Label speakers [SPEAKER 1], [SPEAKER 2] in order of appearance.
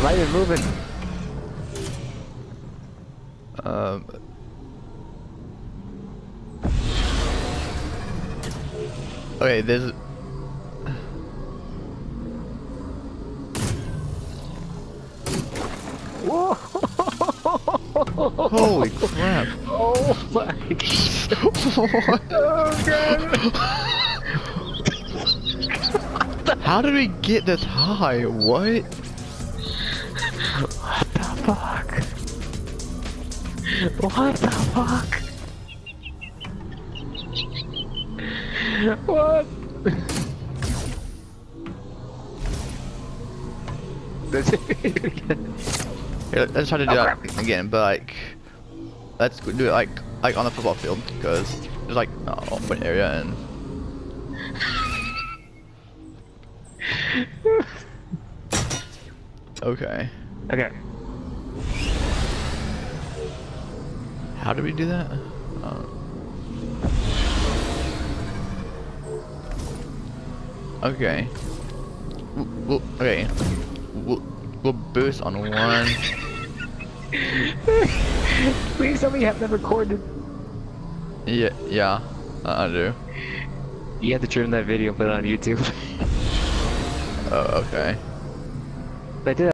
[SPEAKER 1] Am I even moving?
[SPEAKER 2] Um. Okay, there's.
[SPEAKER 1] Whoa!
[SPEAKER 2] Holy crap!
[SPEAKER 1] Oh my god!
[SPEAKER 2] What?
[SPEAKER 1] Oh god!
[SPEAKER 2] How did we get this high? What?
[SPEAKER 1] What the fuck? What the fuck? What?
[SPEAKER 2] Here, let's try to do that again, but like, let's do it like like on the football field because there's like an open area and. Okay.
[SPEAKER 1] Okay.
[SPEAKER 2] How did we do that? Uh, okay. W- We'll, okay. We'll, we'll boost on one.
[SPEAKER 1] Please tell me you have that recorded.
[SPEAKER 2] Yeah, yeah, I I do.
[SPEAKER 1] You have to trim that video and put it on YouTube.
[SPEAKER 2] Oh, okay.
[SPEAKER 1] I did